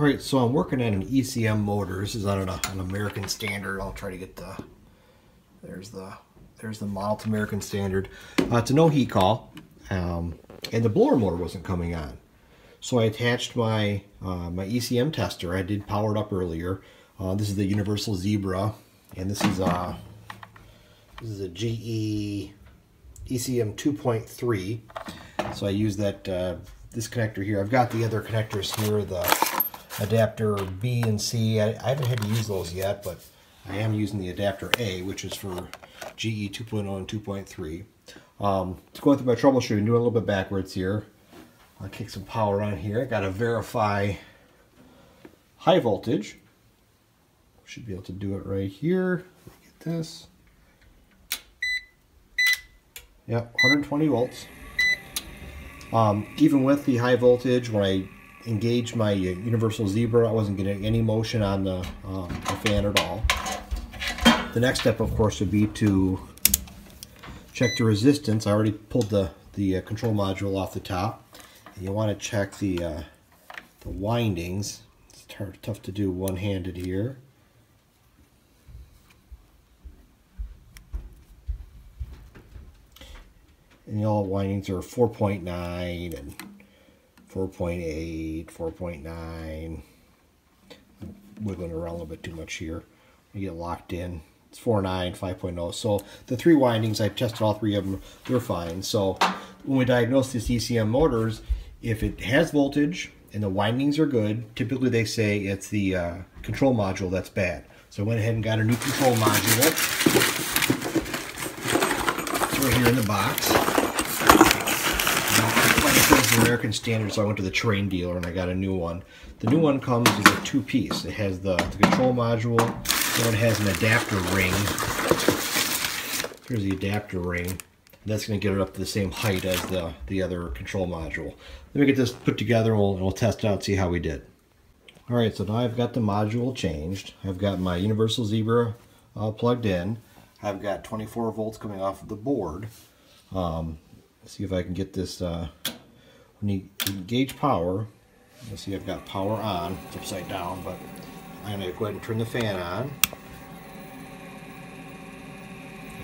right, so I'm working on an ECM motor. This is on an, an American Standard. I'll try to get the there's the there's the model to American Standard. Uh, it's a no heat call, um, and the blower motor wasn't coming on. So I attached my uh, my ECM tester. I did power it up earlier. Uh, this is the Universal Zebra, and this is a this is a GE ECM 2.3. So I use that uh, this connector here. I've got the other connectors here, the adapter B and C. I, I haven't had to use those yet, but I am using the adapter A, which is for GE 2.0 and 2.3. Um, to go through my troubleshooting, do a little bit backwards here. I'll kick some power on here. I got to verify high voltage. Should be able to do it right here. Get this. Yep, 120 volts. Um, even with the high voltage, when I engaged my uh, Universal Zebra, I wasn't getting any motion on the, um, the fan at all. The next step, of course, would be to check the resistance. I already pulled the, the uh, control module off the top. And you want to check the, uh, the windings. It's tough to do one-handed here. and the all windings are 4.9 and 4.8, 4.9. Wiggling around a little bit too much here. You get locked in. It's 4.9, 5.0. So the three windings, I tested all three of them. They're fine. So when we diagnose these ECM motors, if it has voltage and the windings are good, typically they say it's the uh, control module that's bad. So I went ahead and got a new control module. Right here in the box. American Standard, so I went to the Trane dealer and I got a new one. The new one comes as a two-piece. It has the, the, control module, and it has an adapter ring. Here's the adapter ring. That's going to get it up to the same height as the, the other control module. Let me get this put together and we'll, we'll test it out see how we did. Alright, so now I've got the module changed. I've got my Universal Zebra uh, plugged in. I've got 24 volts coming off of the board. Um, see if I can get this uh, when you engage power, you'll see I've got power on. It's upside down, but I'm going to go ahead and turn the fan on.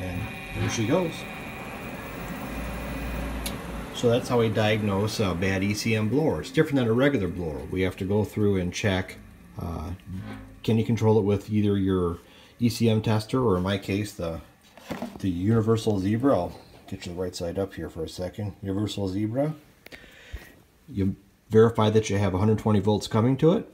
And there she goes. So that's how we diagnose a bad ECM blower. It's different than a regular blower. We have to go through and check, uh, can you control it with either your ECM tester or in my case the, the Universal Zebra. I'll get you the right side up here for a second. Universal Zebra you verify that you have 120 volts coming to it.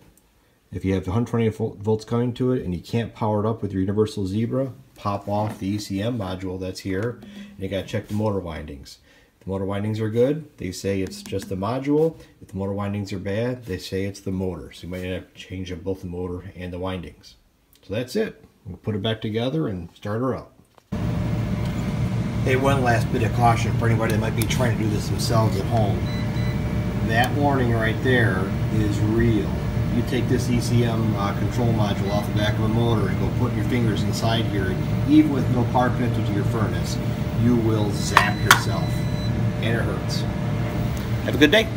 If you have 120 volts coming to it and you can't power it up with your Universal Zebra, pop off the ECM module that's here and you got to check the motor windings. If the motor windings are good, they say it's just the module. If the motor windings are bad, they say it's the motor. So you might have to change both the motor and the windings. So that's it. We'll put it back together and start her up. Hey, one last bit of caution for anybody that might be trying to do this themselves at home that warning right there is real. You take this ECM uh, control module off the back of a motor and go put your fingers inside here, even with no power connected to your furnace, you will zap yourself. And it hurts. Have a good day.